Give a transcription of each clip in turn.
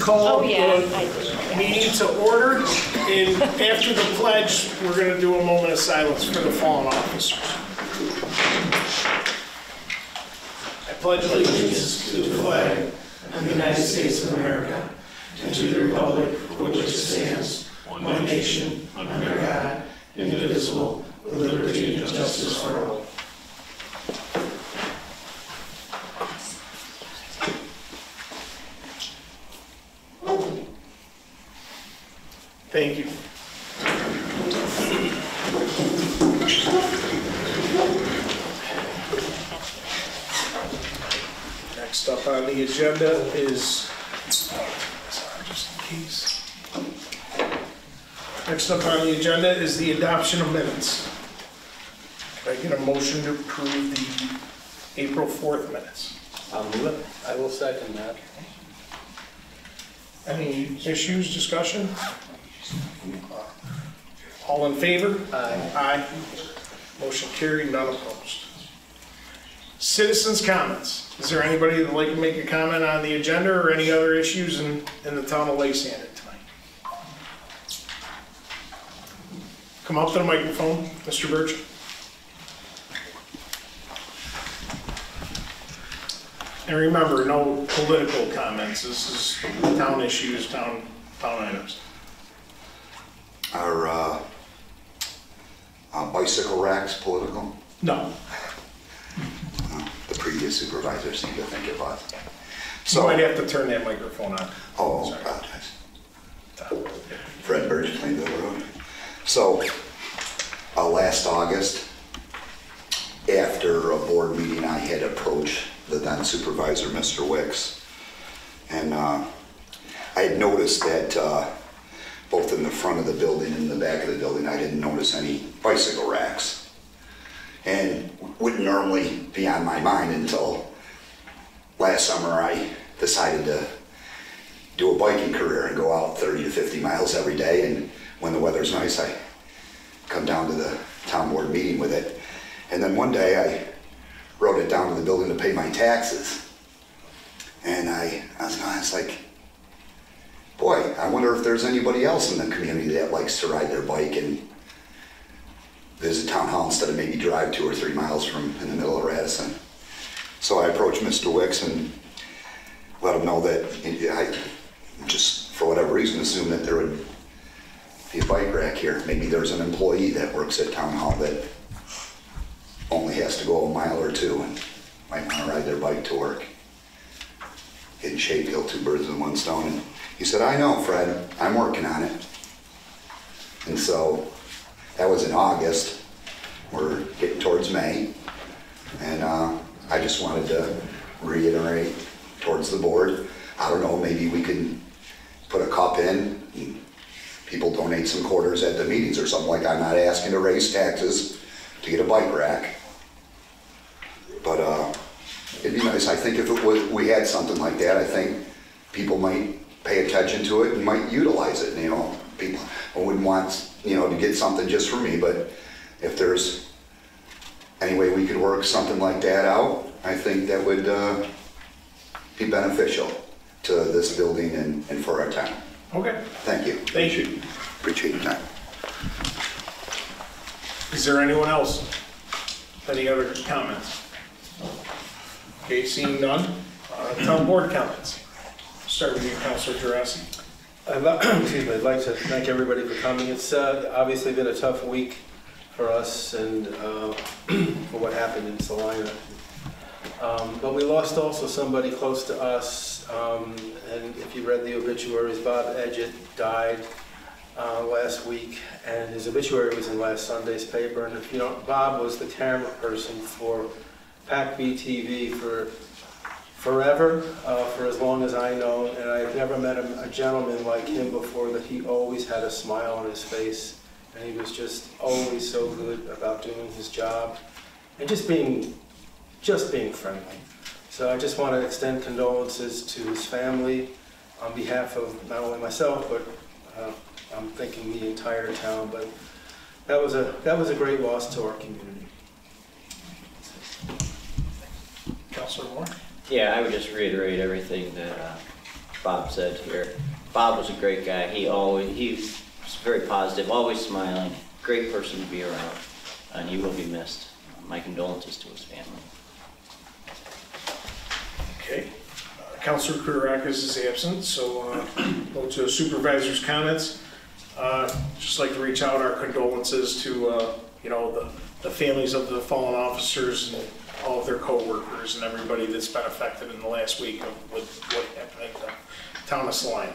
call Oh, yeah, the did, meeting to order. And after the pledge, we're going to do a moment of silence for the fallen officers. I pledge allegiance to the flag of the United States of America and to the republic for which it stands, one nation, under God, indivisible, with liberty and justice for all. Thank you. Next up on the agenda is, sorry, just in case. Next up on the agenda is the adoption of minutes. Can I get a motion to approve the April 4th minutes? I'll move it. I will second that. Any issues, discussion? All in favor? Aye. Aye. Motion carried, none opposed. Citizens' comments. Is there anybody that'd like to make a comment on the agenda or any other issues in, in the town of Lacey tonight? Come up to the microphone, Mr. Burge. And remember, no political comments. This is town issues, town, town items. Are uh, uh, bicycle racks political? No. Uh, The previous supervisor seemed to think it was. You So, might have to turn that microphone on. oh, Sorry. apologize. Fred Burge, Plainville Road. So, uh, last August, after a board meeting, I had approached the then supervisor, Mr. Wicks. And uh, I had noticed that uh, both in the front of the building and the back of the building, I didn't notice any bicycle racks. And wouldn't normally be on my mind until last summer I decided to do a biking career and go out 30 to 50 miles every day. And when the weather's nice, I come down to the town board meeting with it. And then one day I rode it down to the building to pay my taxes. And I, I was, I was like, boy, I wonder if there's anybody else in the community that likes to ride their bike and visit town hall instead of maybe drive two or three miles from in the middle of Radisson. So I approached Mr. Wicks and let him know that I just, for whatever reason, assumed that there would be a bike rack here. Maybe there's an employee that works at town hall that only has to go a mile or two and might want to ride their bike to work. Get in shape, kill two birds with one stone. And he said, I know, Fred, I'm working on it. And so that was in August. We're getting towards May. And uh, I just wanted to reiterate towards the board, I don't know, maybe we could put a cup in, and people donate some quarters at the meetings or something like, I'm not asking to raise taxes to get a bike rack. But uh, it'd be nice, I think if it was, we had something like that, I think people might pay attention to it and might utilize it, you know? People, I wouldn't want, you know, to get something just for me, but if there's any way we could work something like that out, I think that would uh, be beneficial to this building and, and for our town. Okay, Thank you. thank you. Appreciate your time. Is there anyone else? Any other comments? Okay, seeing none, uh, town board comments. Start with you, Counselor Jurassic. I'd Excuse me, I'd like to thank everybody for coming. It's uh, obviously been a tough week for us and uh, for what happened in Salina. Um, But we lost also somebody close to us, um, and if you read the obituaries, Bob Edgett died uh, last week, and his obituary was in last Sunday's paper. And if you know, Bob was the camera person for PAC-B TV for forever, uh, for as long as I know, and I've never met a, a gentleman like him before that he always had a smile on his face, and he was just always so good about doing his job, and just being, just being friendly. So I just want to extend condolences to his family on behalf of not only myself, but uh, I'm thinking the entire town, but that was a, that was a great loss to our community. Yeah, I would just reiterate everything that uh, Bob said here. Bob was a great guy. He always, he was very positive, always smiling, great person to be around, and he will be missed. My condolences to his family. Okay. Uh, Counselor Kudarakis is absent, so uh, go to supervisor's comments. Uh, Just like to reach out our condolences to, uh, you know, the the families of the fallen officers and all of their co-workers and everybody that's been affected in the last week of with what happened in the town of Salina.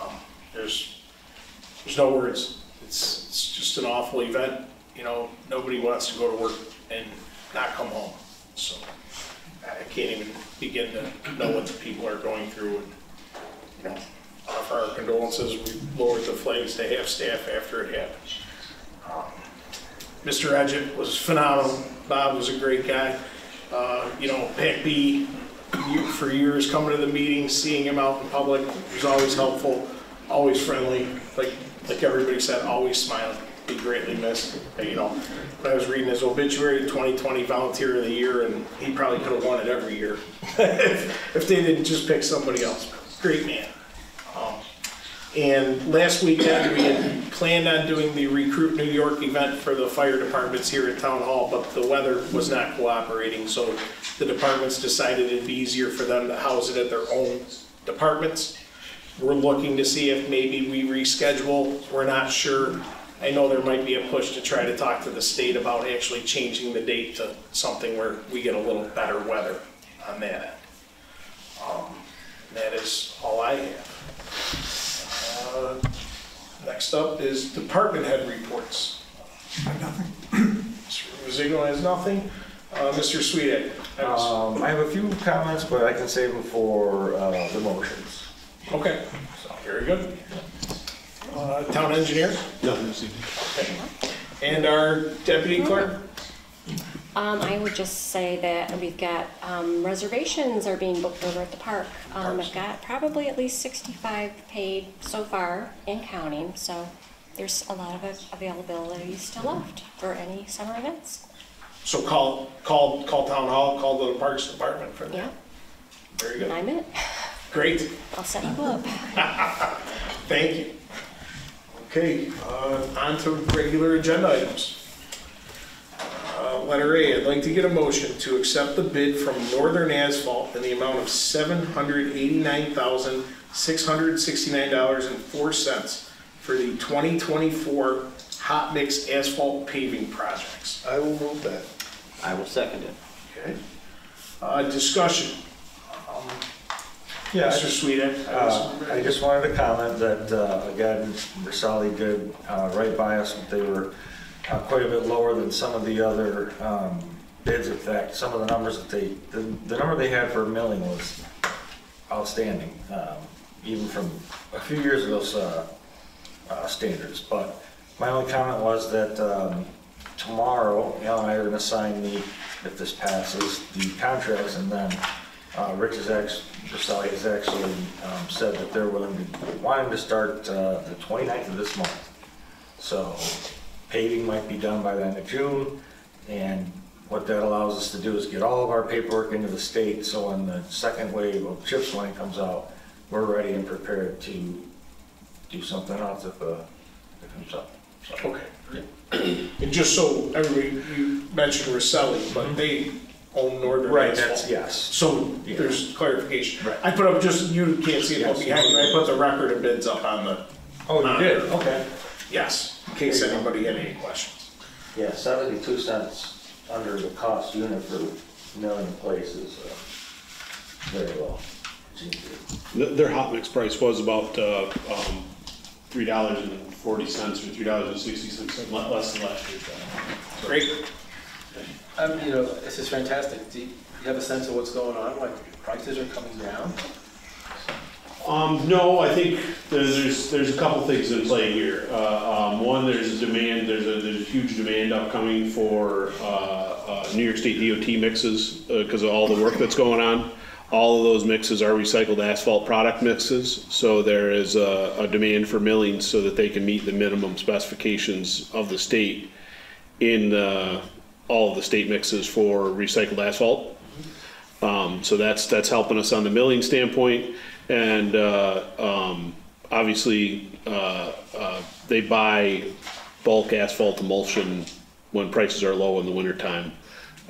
Um, There's, there's no words. It's, it's just an awful event. You know, nobody wants to go to work and not come home, so. I can't even begin to know what the people are going through and, you know, offer our condolences. We lowered the flags to half staff after it happened. Um, Mr. Edgett was phenomenal. Bob was a great guy. Uh, You know, B, for years coming to the meetings, seeing him out in public, was always helpful, always friendly, like, like everybody said, always smiling. Be greatly missed. You know, I was reading his obituary, 2020 Volunteer of the Year, and he probably could have won it every year if if they didn't just pick somebody else. Great man. Um, And last weekend, we had planned on doing the Recruit New York event for the fire departments here at Town Hall, but the weather was not cooperating, so the departments decided it'd be easier for them to house it at their own departments. We're looking to see if maybe we reschedule, we're not sure. I know there might be a push to try to talk to the state about actually changing the date to something where we get a little better weather on that end. Um, That is all I have. Uh, Next up is department head reports. Nothing. Mr. Rosino has nothing. Uh, Mr. Sweeting. Um, I have a few comments, but I can save them for, uh, the motions. Okay, very good. Uh, Town engineer Nothing this evening. and our deputy clerk. Um, I would just say that we've got, um, reservations are being booked over at the park. Um, I've got probably at least sixty-five paid so far and counting, so there's a lot of availability still left for any summer events. So call, call, call town hall, call the parks department for Yeah, that. Very and good. I'm it. Great, I'll set you up. thank you. Okay, uh, on to regular agenda items. Letter A, I'd like to get a motion to accept the bid from Northern Asphalt in the amount of seven hundred eighty-nine thousand, six hundred sixty-nine dollars and four cents for the twenty twenty-four hot mix asphalt paving projects. I will move that. I will second it. Okay. Uh, discussion. Um, Yeah, Mr. Sweeting? I Uh, I just wanted to comment that, uh, again, Versalli did uh, right by us, but they were uh, quite a bit lower than some of the other um, bids. In fact, some of the numbers that they, the the number they had for milling was outstanding, um, even from a few years ago's uh, uh, standards. But my only comment was that um, tomorrow, Al and I are going to sign the, if this passes, the contracts, and then uh, Rich is actually, has actually um, said that they're willing to, wanting to start uh, the 29th of this month. So paving might be done by the end of June, and what that allows us to do is get all of our paperwork into the state, so when the second wave of CHIPS money comes out, we're ready and prepared to do something else if, uh, if it comes up. So, Okay. And just so everybody, you mentioned Rosselli, but they own Northern Right, Asphalt. that's, yes. So Yeah. there's clarification. Right. I put up just, you can't see it, but Yes. behind you, I put the record of bids up on the, Oh, you did? Okay. yes, in case anybody had any questions. Yeah, 72 cents under the cost unit for milling places, uh, very well. Seems good. Th- Their hot mix price was about, uh, um, three dollars and forty cents or three dollars and sixty cents, less than last year's. Great. Um, you know, this is fantastic. Do you you have a sense of what's going on, like prices are coming down? Um, no, I think there's, there's, there's a couple things in play here. Uh, um, one, there's a demand, there's a, there's a huge demand upcoming for, uh, uh, New York State DOT mixes, uh, cause of all the work that's going on. All of those mixes are recycled asphalt product mixes, so there is a, a demand for milling so that they can meet the minimum specifications of the state in, uh, all of the state mixes for recycled asphalt. Um, so that's, that's helping us on the milling standpoint. And, uh, um, obviously, uh, uh, they buy bulk asphalt emulsion when prices are low in the wintertime.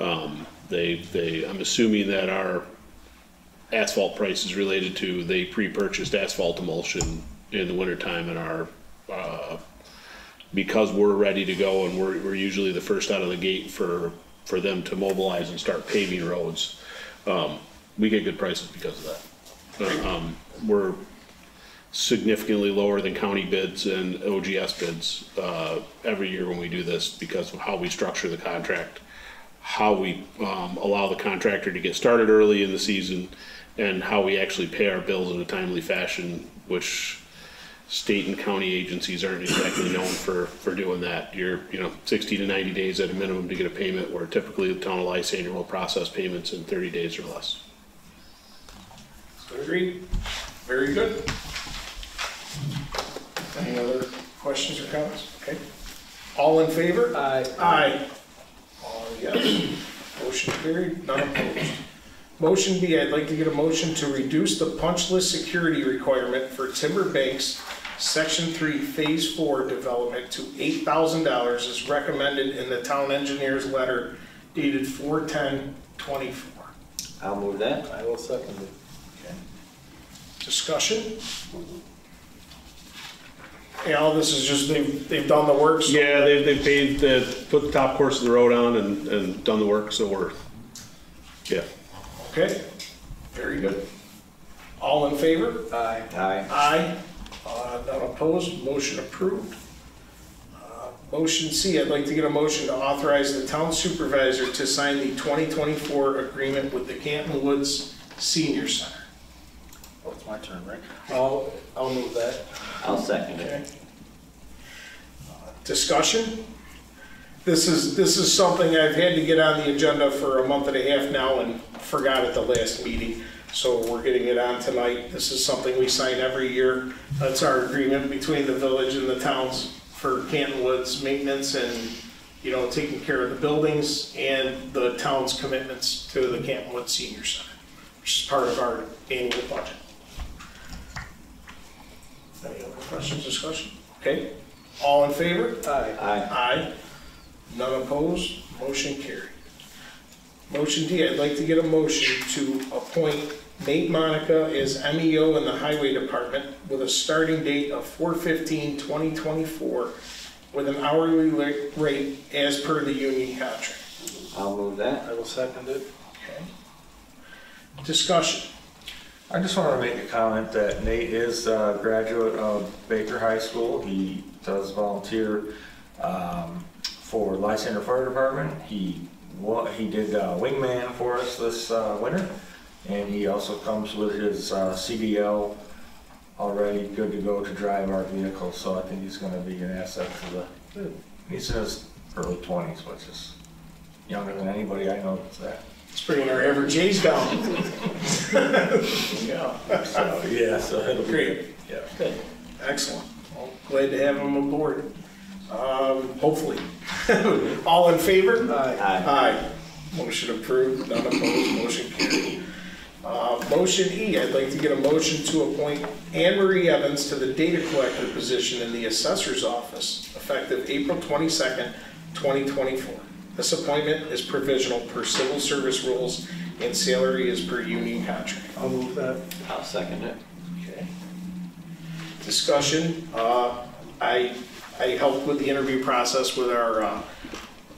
Um, they, they, I'm assuming that our asphalt price is related to, they pre-purchased asphalt emulsion in the wintertime and are, uh, because we're ready to go and we're, we're usually the first out of the gate for, for them to mobilize and start paving roads. Um, we get good prices because of that. Um, we're significantly lower than county bids and OGS bids, uh, every year when we do this because of how we structure the contract, how we, um, allow the contractor to get started early in the season and how we actually pay our bills in a timely fashion, which state and county agencies aren't exactly known for, for doing that. You're, you know, sixty to ninety days at a minimum to get a payment, where typically the town of Lysander will process payments in thirty days or less. Agreed. Very good. Any other questions or comments? Okay. All in favor? Aye. Aye. All yes. Motion carried, none opposed. Motion B, I'd like to get a motion to reduce the punch list security requirement for Timber Banks, Section Three, Phase Four development to eight thousand dollars as recommended in the town engineer's letter dated four ten twenty-four. I'll move that. I will second it. Discussion? Yeah, all this is just, they've, they've done the work, so. Yeah, they've, they've paid, they've put the top course of the road on and, and done the work, so we're, yeah. Okay, very good. All in favor? Aye. Aye. Aye. Uh, None opposed, motion approved. Uh, Motion C, I'd like to get a motion to authorize the town supervisor to sign the 2024 agreement with the Canton Woods Senior Center. My turn, right? I'll, I'll move that. I'll second it. Discussion? This is, this is something I've had to get on the agenda for a month and a half now and forgot at the last meeting. So we're getting it on tonight. This is something we sign every year. That's our agreement between the village and the towns for Canton Woods maintenance and, you know, taking care of the buildings and the town's commitments to the Canton Woods Senior Center, which is part of our annual budget. Any other questions, discussion? Okay, all in favor? Aye. Aye. Aye. None opposed, motion carried. Motion D, I'd like to get a motion to appoint Nate Monica as MEO in the Highway Department with a starting date of 4/15/2024 with an hourly la- rate as per the union contract. I'll move that. I will second it. Okay. Discussion. I just wanted to make a comment that Nate is a graduate of Baker High School. He does volunteer um, for Lysander Fire Department. He, he did uh, wingman for us this uh, winter, and he also comes with his uh, CDL already good to go to drive our vehicle, so I think he's gonna be an asset to the, he's in his early twenties, which is younger than anybody I know that's that. It's bringing our average age down. Yeah, So, yeah, so it'll be Great. Yeah. good, excellent. Well, Glad to have him aboard, um, hopefully. All in favor? Aye. Aye. Aye. Motion approved, none opposed, motion carried. Uh, Motion E, I'd like to get a motion to appoint Anne Marie Evans to the data collector position in the assessor's office effective April 22nd, 2024. This appointment is provisional per civil service rules and salary is per union contract. I'll move that. I'll second it. Okay. Discussion, uh, I, I helped with the interview process with our uh,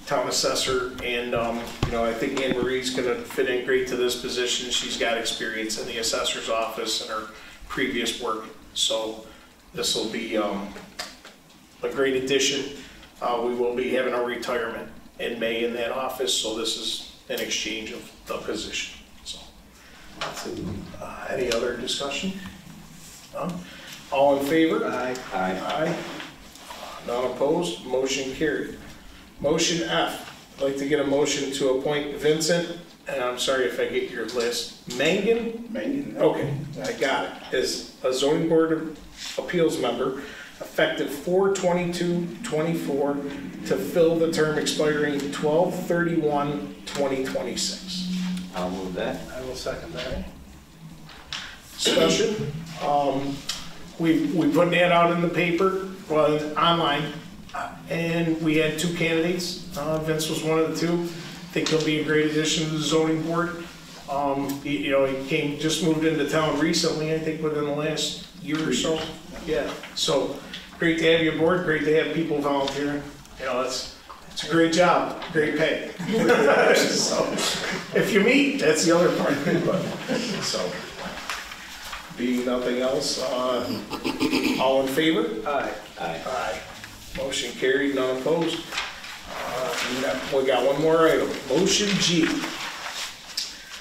town assessor, and, um, you know, I think Anne Marie's gonna fit in great to this position. She's got experience in the assessor's office and her previous work, so this will be um, a great addition. Uh, We will be having a retirement in May in that office, so this is an exchange of the position, so. Uh, Any other discussion? None? All in favor? Aye. Aye. Aye. None opposed, motion carried. Motion F, I'd like to get a motion to appoint Vincent, and I'm sorry if I get your list, Mangan? Mangan. Okay, I got it, as a zoning board of appeals member, effective 4/22/24, to fill the term expiring 12/31/2026. I'll move that. I I will second that. Discussion. Um, We, we put an ad out in the paper, well, online, uh, and we had two candidates. Uh, Vince was one of the two. I Think he'll be a great addition to the zoning board. Um, he- You know, he came, just moved into town recently, I think within the last year or so. Yeah, so great to have you aboard, great to have people volunteering. You know, it's, it's a great job, great pay. So, If you meet, that's the other part, but, so. Being nothing else, uh, all in favor? Aye. Aye. Aye. Motion carried, none opposed. Uh, We got- we got one more item, motion G.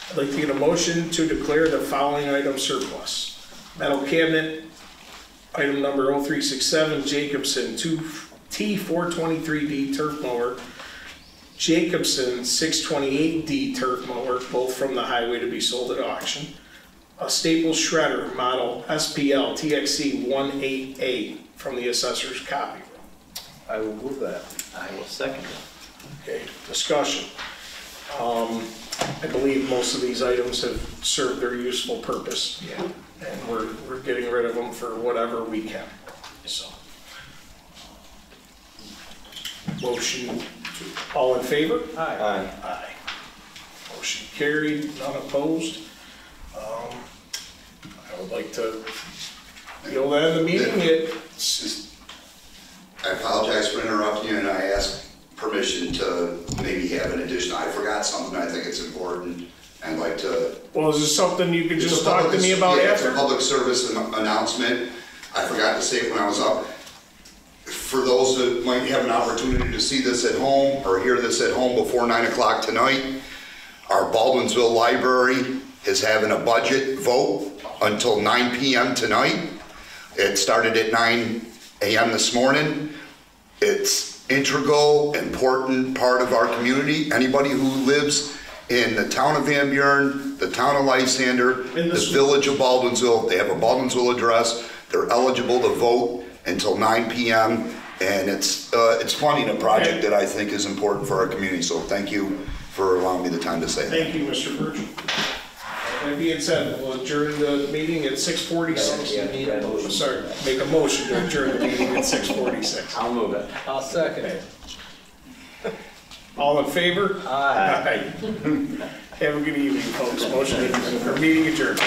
I'd like to get a motion to declare the following item surplus. Metal cabinet, item number 0367, Jacobsen 2 T423D turf mower, Jacobsen 628D turf mower, both from the highway to be sold at auction. A staple shredder, model SPL TXC 18A from the assessor's copy room. I will move that. I will second it. Okay, discussion. Um, I believe most of these items have served their useful purpose. Yeah. And we're, we're getting rid of them for whatever we can, so. Motion, to- all in favor? Aye. Aye. Aye. Motion carried, none opposed. Um, I would like to, you know, end the meeting at I apologize for interrupting you, and I ask permission to maybe have an additional, I forgot something, I think it's important, and I'd like to. Well, is this something you could It's a just talk to public- me about yeah, It's a after? public service an- announcement, I forgot to say it when I was up. For those that might have an opportunity to see this at home, or hear this at home before nine o'clock tonight, our Baldwinsville Library is having a budget vote until nine PM tonight. It started at nine AM this morning. It's integral, important part of our community. Anybody who lives in the town of Van Buren, the town of Lysander, In the this- village of Baldwinsville, they have a Baldwinsville address. They're eligible to vote until nine PM. And it's, uh, it's funding a project that I think is important for our community. So thank you for allowing me the time to say that. Thank you, Mr. Burge. That being said, we'll adjourn the meeting at six forty-six. Sorry, make a motion to adjourn the meeting at six forty-six. I'll move it. I'll second it. All in favor? Aye. Aye. Have a good evening, folks. Motion, or meeting adjourned.